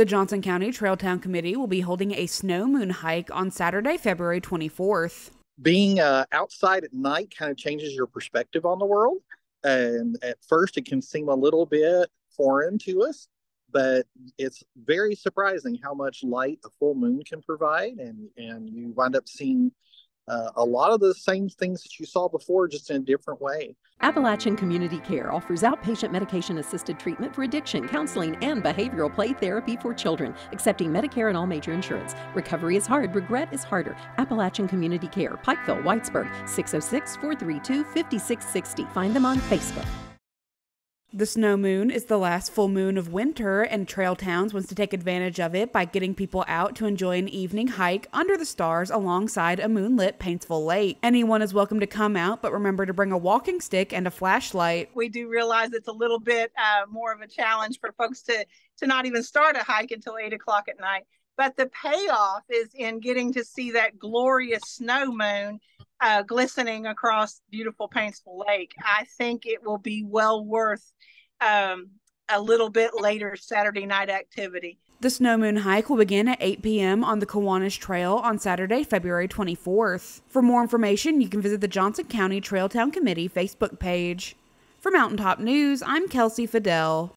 The Johnson County Trailtown Committee will be holding a snow moon hike on Saturday, February 24th. Being uh, outside at night kind of changes your perspective on the world. And at first, it can seem a little bit foreign to us, but it's very surprising how much light a full moon can provide. And, and you wind up seeing uh, a lot of the same things that you saw before, just in a different way. Appalachian Community Care offers outpatient medication assisted treatment for addiction, counseling, and behavioral play therapy for children, accepting Medicare and all major insurance. Recovery is hard, regret is harder. Appalachian Community Care, Pikeville, Whitesburg, 606 432 5660. Find them on Facebook. The snow moon is the last full moon of winter, and Trail Towns wants to take advantage of it by getting people out to enjoy an evening hike under the stars alongside a moonlit Paintsville Lake. Anyone is welcome to come out, but remember to bring a walking stick and a flashlight. We do realize it's a little bit uh, more of a challenge for folks to to not even start a hike until eight o'clock at night. But the payoff is in getting to see that glorious snow moon uh, glistening across beautiful Paintsville Lake. I think it will be well worth um, a little bit later Saturday night activity. The Snow Moon hike will begin at 8 p.m. on the Kiwanis Trail on Saturday, February 24th. For more information, you can visit the Johnson County Trailtown Committee Facebook page. For Mountaintop News, I'm Kelsey Fidel.